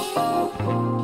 Oh, oh, oh.